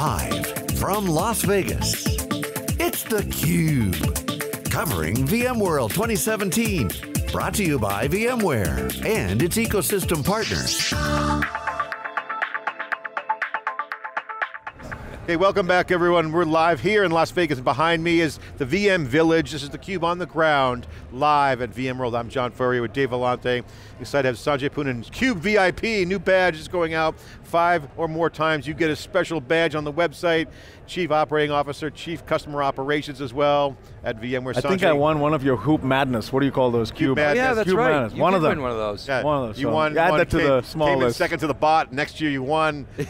Live from Las Vegas, it's theCUBE. Covering VMworld 2017. Brought to you by VMware and its ecosystem partners. Hey, welcome back everyone. We're live here in Las Vegas. Behind me is the VM Village. This is theCUBE on the ground, live at VMworld. I'm John Furrier with Dave Vellante. Excited to have Sanjay Poonen, CUBE VIP, new badge is going out. Five or more times you get a special badge on the website. Chief Operating Officer, Chief Customer Operations as well at VMware. I think I won one of your Hoop Madness. What do you call those? Cube, Cube Madness. Yeah, that's Cube right. Madness. You one of them. win one of those. Yeah, One of those. You so won. Add won, that to came, the small came in list. second to the bot. Next year you won. We're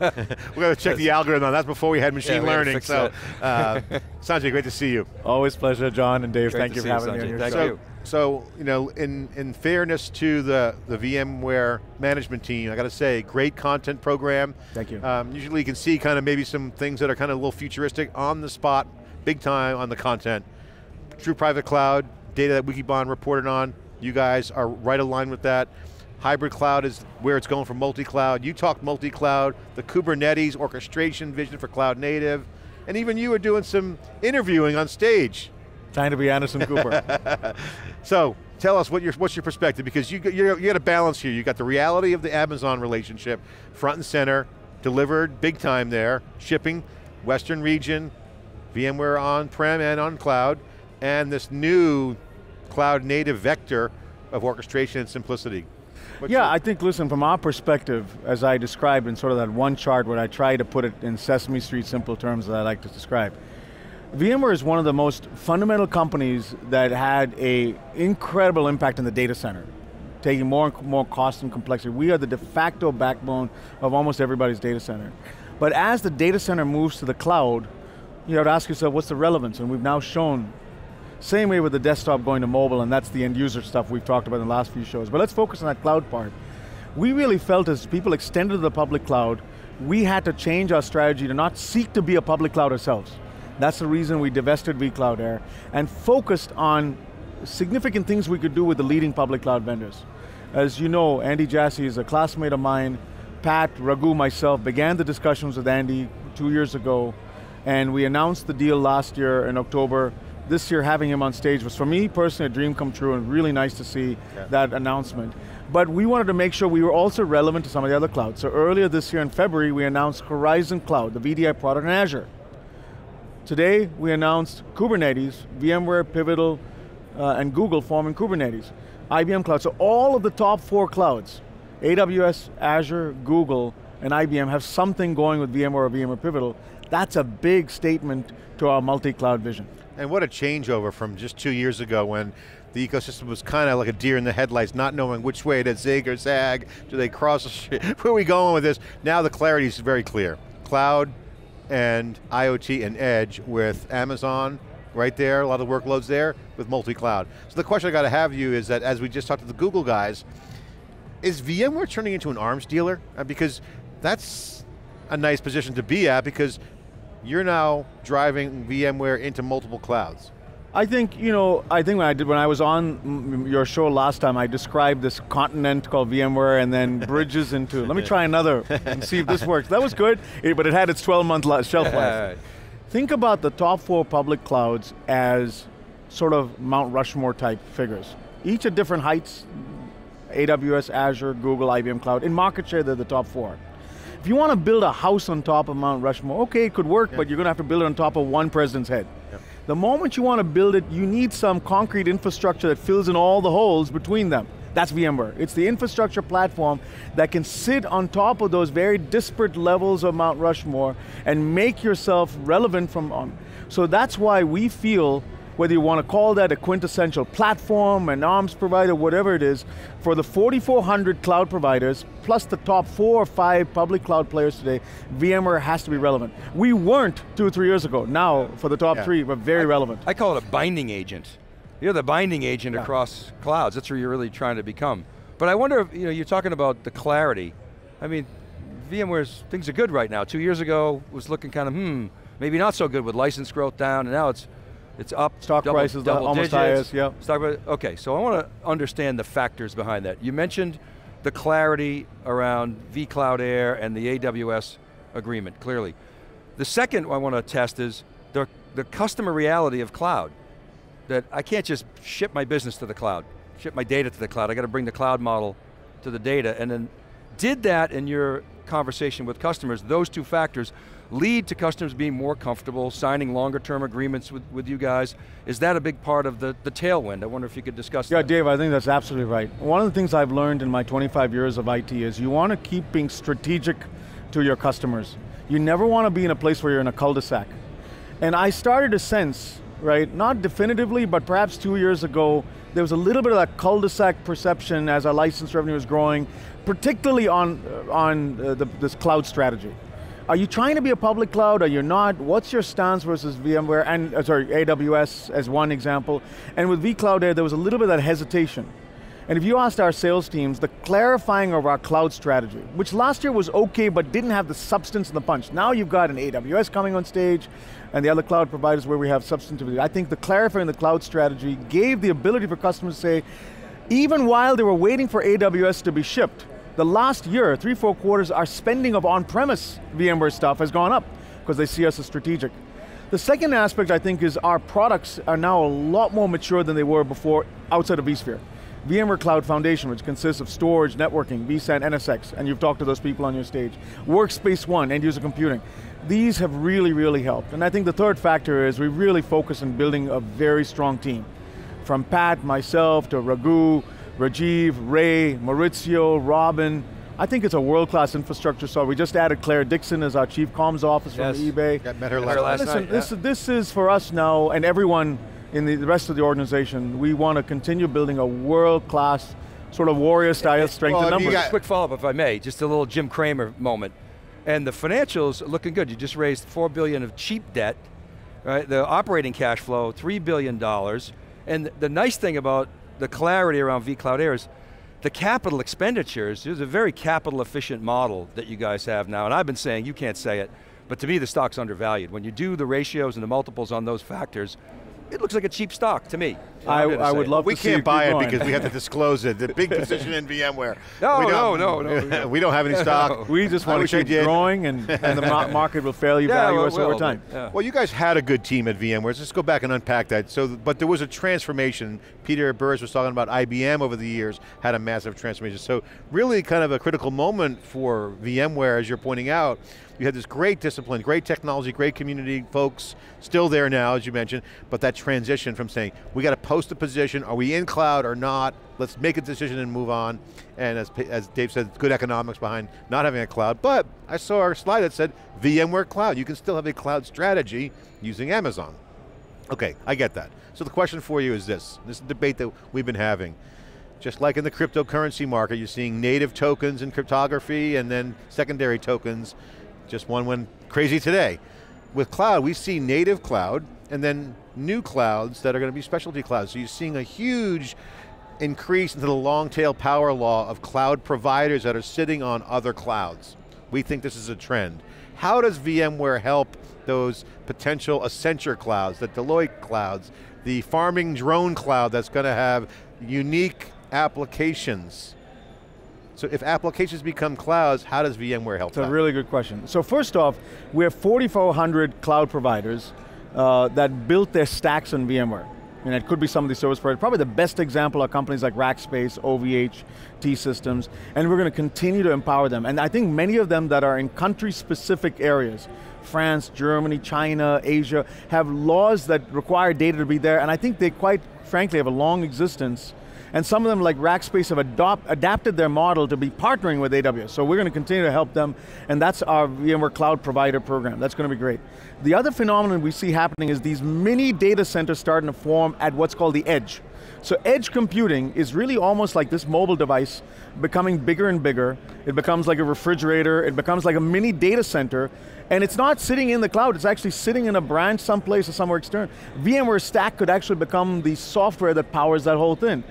going to check the algorithm on. That's before we had machine Yeah, we learning. So, uh, Sanjay, great to see you. Always pleasure, John and Dave. Great Thank you see for you, having me on your Thank show. you. So, you know, in, in fairness to the, the VMware management team, I got to say, great content program. Thank you. Um, usually you can see kind of maybe some things that are kind of a little futuristic on the spot, big time on the content. True private cloud, data that Wikibon reported on, you guys are right aligned with that. Hybrid cloud is where it's going for multi-cloud. You talked multi-cloud, the Kubernetes orchestration vision for cloud native, and even you are doing some interviewing on stage. Trying to be Anderson Cooper. So tell us what your, what's your perspective because you, you, you got a balance here. You got the reality of the Amazon relationship, front and center, delivered big time there, shipping, Western region, VMware on-prem and on cloud, and this new cloud native vector of orchestration and simplicity. What's yeah, I think, listen, from our perspective, as I described in sort of that one chart where I try to put it in Sesame Street simple terms that I like to describe, VMware is one of the most fundamental companies that had a incredible impact in the data center, taking more and more cost and complexity. We are the de facto backbone of almost everybody's data center. But as the data center moves to the cloud, you have to ask yourself, what's the relevance? And we've now shown, same way with the desktop going to mobile, and that's the end user stuff we've talked about in the last few shows. But let's focus on that cloud part. We really felt as people extended to the public cloud, we had to change our strategy to not seek to be a public cloud ourselves. That's the reason we divested vCloud Air and focused on significant things we could do with the leading public cloud vendors. As you know, Andy Jassy is a classmate of mine. Pat, Raghu, myself began the discussions with Andy two years ago, and we announced the deal last year in October. This year, having him on stage was, for me personally, a dream come true, and really nice to see that announcement. But we wanted to make sure we were also relevant to some of the other clouds. So earlier this year in February, we announced Horizon Cloud, the VDI product in Azure. Today, we announced Kubernetes, VMware, Pivotal, uh, and Google forming Kubernetes. IBM Cloud, so all of the top four clouds, AWS, Azure, Google, and IBM have something going with VMware or VMware Pivotal. That's a big statement to our multi-cloud vision. And what a changeover from just two years ago when the ecosystem was kind of like a deer in the headlights, not knowing which way to zig or zag. Do they cross the street? Where are we going with this? Now the clarity is very clear. Cloud and IoT and edge with Amazon right there, a lot of workloads there with multi-cloud. So the question I got to have you is that as we just talked to the Google guys, is VMware turning into an arms dealer? Uh, because that's a nice position to be at because you're now driving VMware into multiple clouds. I think, you know, I think when I did, when I was on your show last time, I described this continent called VMware and then bridges into, let me try another and see if this works. That was good, but it had its 12 month shelf life. Think about the top four public clouds as sort of Mount Rushmore type figures. Each at different heights, AWS, Azure, Google, IBM Cloud. In market share, they're the top four. If you want to build a house on top of Mount Rushmore, okay, it could work, but you're going to have to build it on top of one president's head. The moment you want to build it, you need some concrete infrastructure that fills in all the holes between them. That's VMware. It's the infrastructure platform that can sit on top of those very disparate levels of Mount Rushmore and make yourself relevant from on. So that's why we feel whether you want to call that a quintessential platform, an ARMS provider, whatever it is, for the 4,400 cloud providers, plus the top four or five public cloud players today, VMware has to be relevant. We weren't two or three years ago. Now, for the top Yeah. three, we're very relevant. I call it a binding agent. You're the binding agent Yeah. across clouds. That's where you're really trying to become. But I wonder if, you know, you're talking about the clarity. I mean, VMware's, things are good right now. Two years ago, was looking kind of, hmm, maybe not so good with license growth down, and now it's it's up. Stock double, prices uh, double almost digits. highest, yep. Stock price, okay, so I want to understand the factors behind that. You mentioned the clarity around vCloud Air and the AWS agreement, clearly. The second I want to test is the, the customer reality of cloud. That I can't just ship my business to the cloud, ship my data to the cloud. I got to bring the cloud model to the data. And then did that in your conversation with customers, those two factors lead to customers being more comfortable, signing longer term agreements with, with you guys. Is that a big part of the, the tailwind? I wonder if you could discuss yeah, that. Dave, I think that's absolutely right. One of the things I've learned in my 25 years of IT is you want to keep being strategic to your customers. You never want to be in a place where you're in a cul-de-sac. And I started to sense, right, not definitively, but perhaps two years ago, there was a little bit of that cul-de-sac perception as our license revenue was growing, particularly on, on uh, the, this cloud strategy. Are you trying to be a public cloud? Are you not? What's your stance versus VMware and uh, sorry AWS as one example? And with vCloud Air, there was a little bit of that hesitation. And if you asked our sales teams, the clarifying of our cloud strategy, which last year was okay but didn't have the substance and the punch. Now you've got an AWS coming on stage and the other cloud providers where we have substantivity. I think the clarifying the cloud strategy gave the ability for customers to say, even while they were waiting for AWS to be shipped, the last year, three, four quarters, our spending of on-premise VMware stuff has gone up because they see us as strategic. The second aspect, I think, is our products are now a lot more mature than they were before outside of vSphere. VMware Cloud Foundation, which consists of storage, networking, vSAN, NSX, and you've talked to those people on your stage. Workspace ONE, end user computing. These have really, really helped. And I think the third factor is we really focus on building a very strong team. From Pat, myself, to Raghu, Rajiv, Ray, Maurizio, Robin. I think it's a world-class infrastructure So We just added Claire Dixon as our chief comms officer yes. from eBay. Got met her Met her last, last night. Listen, night, this, yeah. this is for us now, and everyone in the, the rest of the organization, we want to continue building a world-class, sort of warrior style strength well, in if you numbers. got- Quick follow-up, if I may, just a little Jim Cramer moment. And the financials are looking good. You just raised four billion of cheap debt, right? The operating cash flow, three billion dollars. And the nice thing about the clarity around vCloud Air is the capital expenditures, there's a very capital efficient model that you guys have now. And I've been saying, you can't say it, but to me the stock's undervalued. When you do the ratios and the multiples on those factors, it looks like a cheap stock to me. I, I'm gonna I say would love we to can't buy it going. because we have to disclose it. The big position in VMware. No, we no, don't- no, no. we don't have any stock. We just want wish to keep growing and, and the market will fairly Yeah, value well, us over well, time. yeah. Well, you guys had a good team at VMware. Let's just go back and unpack that. So, but there was a transformation. Peter Burris was talking about IBM over the years had a massive transformation. So, really, kind of a critical moment for VMware, as you're pointing out. You had this great discipline, great technology, great community folks, still there now, as you mentioned. But that transition from saying we got to post a position, are we in cloud or not? Let's make a decision and move on. And as, as Dave said, good economics behind not having a cloud. But I saw our slide that said VMware Cloud. You can still have a cloud strategy using Amazon. Okay, I get that. So the question for you is this, this is a debate that we've been having. Just like in the cryptocurrency market, you're seeing native tokens in cryptography and then secondary tokens. Just one went crazy today. With cloud, we see native cloud and then new clouds that are going to be specialty clouds. So you're seeing a huge increase into the long tail power law of cloud providers that are sitting on other clouds. We think this is a trend. How does VMware help those potential Accenture clouds, the Deloitte clouds, the farming drone cloud that's going to have unique applications? So if applications become clouds, how does VMware help It's a that? really good question. So first off, we have 4,400 cloud providers uh, that built their stacks on VMware. And it could be some of these service providers. Probably the best example are companies like Rackspace, OVH, T-Systems, and we're going to continue to empower them. And I think many of them that are in country-specific areas, France, Germany, China, Asia, have laws that require data to be there, and I think they quite frankly have a long existence and some of them, like Rackspace, have adopt, adapted their model to be partnering with AWS. So we're going to continue to help them, and that's our VMware Cloud Provider program. That's going to be great. The other phenomenon we see happening is these mini data centers starting to form at what's called the edge. So edge computing is really almost like this mobile device becoming bigger and bigger. It becomes like a refrigerator, it becomes like a mini data center, and it's not sitting in the cloud, it's actually sitting in a branch someplace or somewhere external. VMware Stack could actually become the software that powers that whole thing.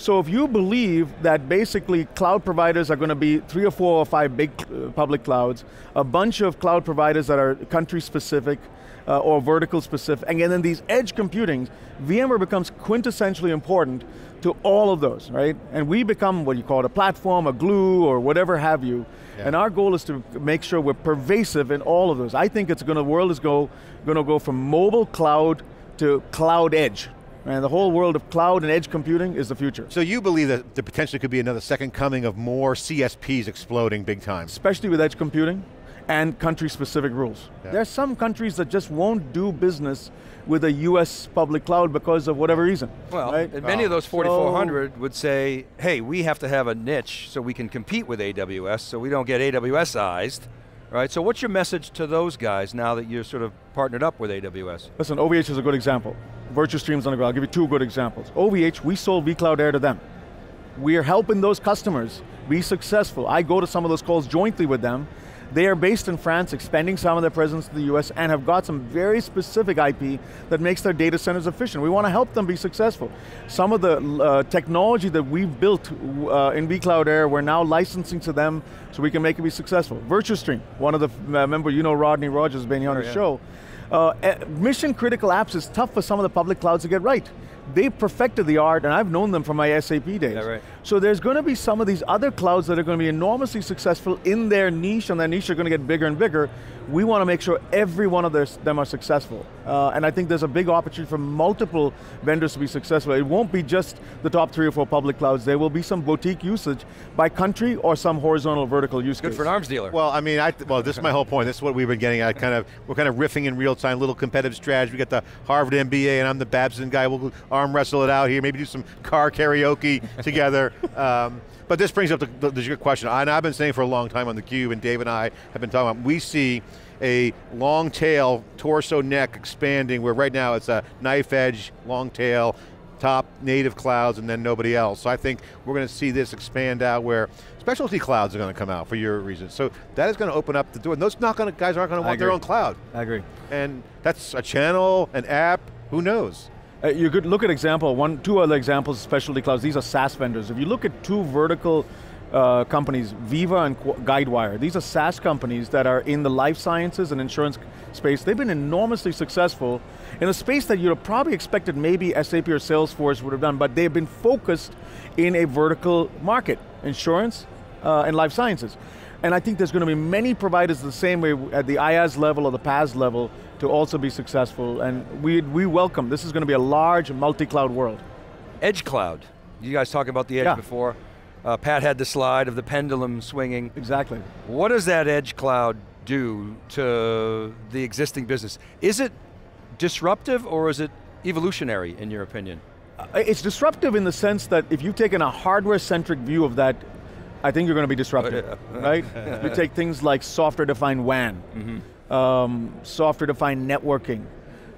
So if you believe that basically cloud providers are going to be three or four or five big uh, public clouds, a bunch of cloud providers that are country specific uh, or vertical specific, and then these edge computings, VMware becomes quintessentially important to all of those, right? And we become what you call it, a platform, a glue, or whatever have you. Yeah. And our goal is to make sure we're pervasive in all of those. I think it's going to, the world is go, going to go from mobile cloud to cloud edge, and the whole world of cloud and edge computing is the future. So you believe that there potentially could be another second coming of more CSPs exploding big time? Especially with edge computing and country-specific rules. Yeah. There are some countries that just won't do business with a US public cloud because of whatever reason. Well, right? many oh. of those 4,400 so, would say, hey, we have to have a niche so we can compete with AWS so we don't get AWSized right? So what's your message to those guys now that you're sort of partnered up with AWS? Listen, OVH is a good example. Virtustreams on the go. I'll give you two good examples. OVH, we sold vCloud Air to them. We are helping those customers be successful. I go to some of those calls jointly with them, they are based in France, expanding some of their presence to the US, and have got some very specific IP that makes their data centers efficient. We want to help them be successful. Some of the uh, technology that we've built uh, in vCloud Air, we're now licensing to them so we can make it be successful. Virtustream, one of the, uh, remember, you know Rodney Rogers been here on oh, the yeah. show. Uh, eh, mission critical apps is tough for some of the public clouds to get right they perfected the art, and I've known them from my SAP days. Yeah, right. So there's going to be some of these other clouds that are going to be enormously successful in their niche, and their niche are going to get bigger and bigger. We want to make sure every one of them are successful. Uh, and I think there's a big opportunity for multiple vendors to be successful. It won't be just the top three or four public clouds. There will be some boutique usage by country or some horizontal vertical use Good case. for an arms dealer. Well, I mean, I, well, this is my whole point. This is what we've been getting at. Kind of, we're kind of riffing in real time, little competitive strategy. We got the Harvard MBA, and I'm the Babson guy. We'll arm wrestle it out here. Maybe do some car karaoke together. Um, but this brings up the, the, the question, and I've been saying for a long time on theCUBE, and Dave and I have been talking about, we see a long tail, torso neck expanding, where right now it's a knife edge, long tail, top native clouds, and then nobody else. So I think we're going to see this expand out where specialty clouds are going to come out for your reasons. So that is going to open up the door. And those not going to, guys aren't going to want their own cloud. I agree. And that's a channel, an app, who knows? Uh, you could look at example, one, two other examples specialty clouds. These are SaaS vendors. If you look at two vertical uh, companies, Veeva and Guidewire. These are SaaS companies that are in the life sciences and insurance space. They've been enormously successful in a space that you'd have probably expected maybe SAP or Salesforce would have done, but they've been focused in a vertical market, insurance uh, and life sciences. And I think there's going to be many providers the same way at the IaaS level or the PaaS level to also be successful. And we, we welcome, this is going to be a large multi-cloud world. Edge cloud. You guys talked about the edge yeah. before. Uh, Pat had the slide of the pendulum swinging. Exactly. What does that edge cloud do to the existing business? Is it disruptive or is it evolutionary in your opinion? Uh, it's disruptive in the sense that if you've taken a hardware-centric view of that, I think you're going to be disruptive, right? you take things like software-defined WAN, mm -hmm. um, software-defined networking,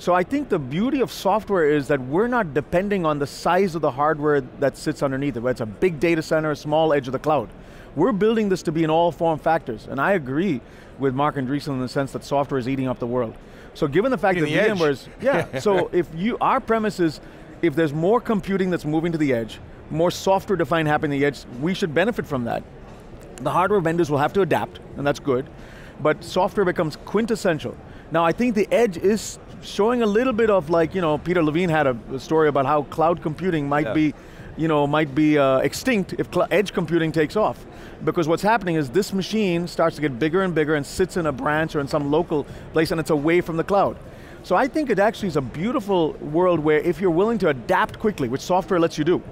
so I think the beauty of software is that we're not depending on the size of the hardware that sits underneath it, whether it's a big data center, a small edge of the cloud. We're building this to be in all form factors, and I agree with Marc Andreessen in the sense that software is eating up the world. So given the fact eating that VMware's, yeah, so if you, our premise is, if there's more computing that's moving to the edge, more software defined happening at the edge, we should benefit from that. The hardware vendors will have to adapt, and that's good, but software becomes quintessential. Now I think the edge is showing a little bit of like, you know, Peter Levine had a, story about how cloud computing might yeah. be, you know, might be uh, extinct if edge computing takes off. Because what's happening is this machine starts to get bigger and bigger and sits in a branch or in some local place and it's away from the cloud. So I think it actually is a beautiful world where if you're willing to adapt quickly, which software lets you do,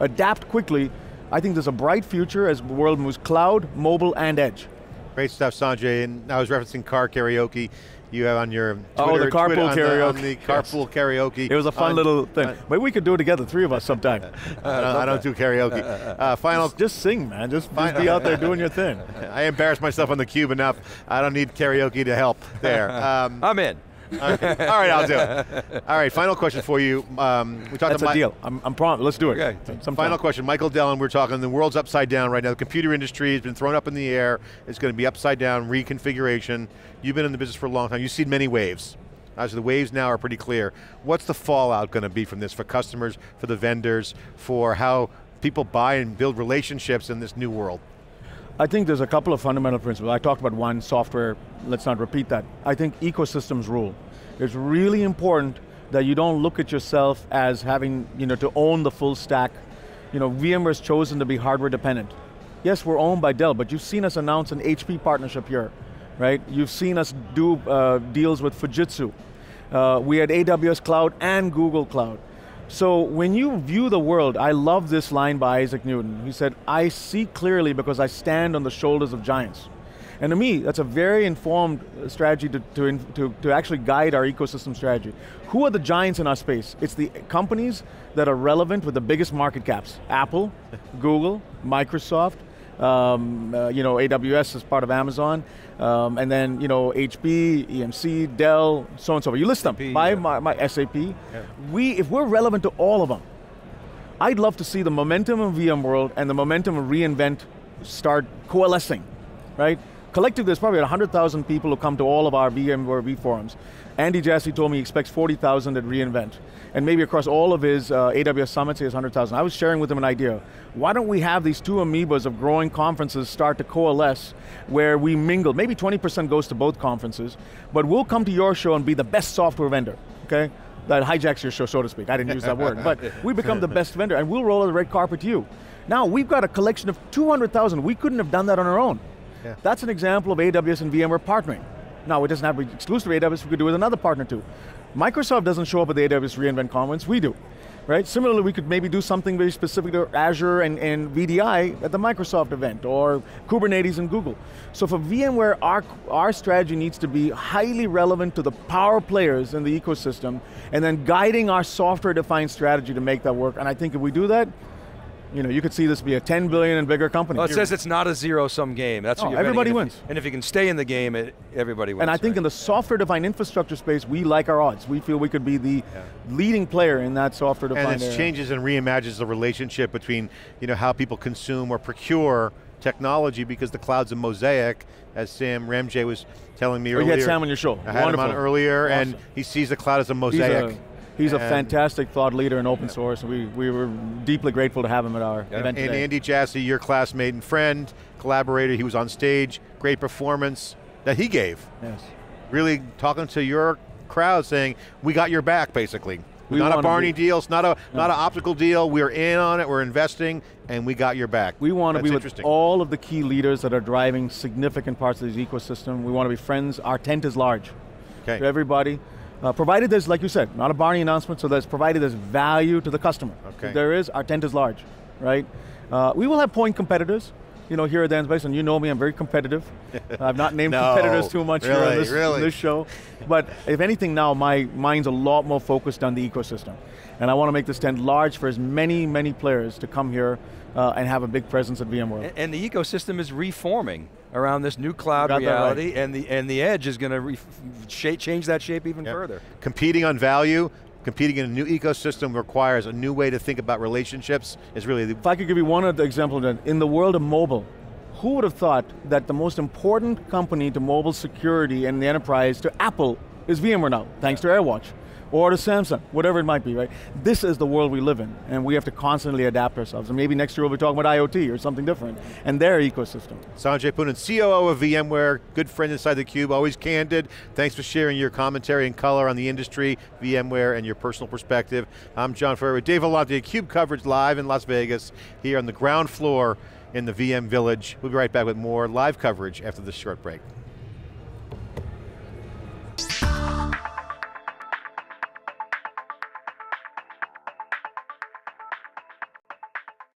adapt quickly, I think there's a bright future as the world moves cloud, mobile, and edge. Great stuff, Sanjay, and I was referencing car karaoke you have on your Twitter, oh the carpool Twitter, karaoke. On the, on the carpool yes. karaoke. It was a fun on, little thing. Uh, Maybe we could do it together, three of us sometime. I, don't, I don't do karaoke. Uh, final. Just, just, sing, man. Just, just be out there doing your thing. I embarrass myself on the cube enough. I don't need karaoke to help there. Um, I'm in. Okay. All right, I'll do it. All right, final question for you. Um, we talked That's a deal. I'm, I'm prom Let's do it. Okay. Sometime. Final question. Michael Dellin, we're talking, the world's upside down right now. The computer industry has been thrown up in the air. It's going to be upside down, reconfiguration. You've been in the business for a long time. You've seen many waves. As the waves now are pretty clear. What's the fallout going to be from this for customers, for the vendors, for how people buy and build relationships in this new world? I think there's a couple of fundamental principles. I talked about one, software, let's not repeat that. I think ecosystems rule. It's really important that you don't look at yourself as having, you know, to own the full stack. You know, VMware's chosen to be hardware dependent. Yes, we're owned by Dell, but you've seen us announce an HP partnership here, right? You've seen us do uh, deals with Fujitsu. Uh, we had AWS Cloud and Google Cloud. So when you view the world, I love this line by Isaac Newton. He said, I see clearly because I stand on the shoulders of giants. And to me, that's a very informed uh, strategy to, to, to, to, actually guide our ecosystem strategy. Who are the giants in our space? It's the companies that are relevant with the biggest market caps. Apple, Google, Microsoft, um, uh, you know, AWS is part of Amazon, um, and then you know HP, EMC, Dell, so on and so forth. You list them SAP, by yeah. my, my, SAP. Yeah. We, if we're relevant to all of them, I'd love to see the momentum of VMworld and the momentum of reInvent start coalescing, right? Collectively, there's probably 100,000 people who come to all of our VMware vForums. Andy Jassy told me he expects 40,000 at reInvent. And maybe across all of his uh, AWS summits, he has 100,000. I was sharing with him an idea. Why don't we have these two amoebas of growing conferences start to coalesce where we mingle? Maybe 20% goes to both conferences, but we'll come to your show and be the best software vendor, okay? That hijacks your show, so to speak. I didn't use that word, but we become the best vendor and we'll roll out the red carpet to you. Now, we've got a collection of 200,000. We couldn't have done that on our own. Yeah. That's an example of AWS and VMware partnering. Now, it doesn't have to be exclusive to AWS, we could do it with another partner too. Microsoft doesn't show up at the AWS reInvent conference, we do. Right? Similarly, we could maybe do something very specific to Azure and, and VDI at the Microsoft event, or Kubernetes and Google. So for VMware, our, our strategy needs to be highly relevant to the power players in the ecosystem, and then guiding our software-defined strategy to make that work. And I think if we do that, you know, you could see this be a 10 billion and bigger company. Well, it says it's not a zero-sum game. That's what everybody wins. and if you can stay in the game, it, everybody wins. And I think right? in the software-defined infrastructure space, we like our odds. We feel we could be the yeah. leading player in that software-defined And it changes and reimagines the relationship between, you know, how people consume or procure technology because the cloud's a mosaic, as Sam Ramji was telling me oh, earlier. You had Sam on your show. I had Wonderful. him on earlier, awesome. and he sees the cloud as a mosaic. He's a fantastic thought leader in open source, and we, we were deeply grateful to have him at our yeah. event And today. Andy Jassy, your classmate and friend, collaborator, he was on stage, great performance that he gave. Yes. Really talking to your crowd saying, we got your back, basically. We not a Barney be, deal, it's not a, no. not an optical deal, we're in on it, we're investing, and we got your back. We want to be with all of the key leaders that are driving significant parts of this ecosystem. We want to be friends, our tent is large. Okay. To everybody, uh, provided there's, like you said, not a Barney announcement, so there's provided there's value to the customer. Okay. If there is, our tent is large, right? Uh, we will have point competitors, you know, here at Dan's Base, and you know me, I'm very competitive. I've not named no, competitors too much really, here on this, really. this show. But if anything now, my mind's a lot more focused on the ecosystem. And I want to make this tent large for as many, many players to come here uh, and have a big presence at VMworld. And, and the ecosystem is reforming around this new cloud reality, right. and the and the edge is going to change that shape even yep. further. Competing on value, competing in a new ecosystem requires a new way to think about relationships. Is really. if I could give you one other example, that in the world of mobile, who would have thought that the most important company to mobile security and the enterprise to Apple is VMware now, thanks yeah. to AirWatch or to Samsung, whatever it might be, right? This is the world we live in, and we have to constantly adapt ourselves. And maybe next year we'll be talking about IoT or something different, and their ecosystem. Sanjay Poonen, COO of VMware, good friend inside theCUBE, always candid. Thanks for sharing your commentary and color on the industry, VMware, and your personal perspective. I'm John Furrier with Dave Vellante, CUBE coverage live in Las Vegas, here on the ground floor in the VM Village. We'll be right back with more live coverage after this short break.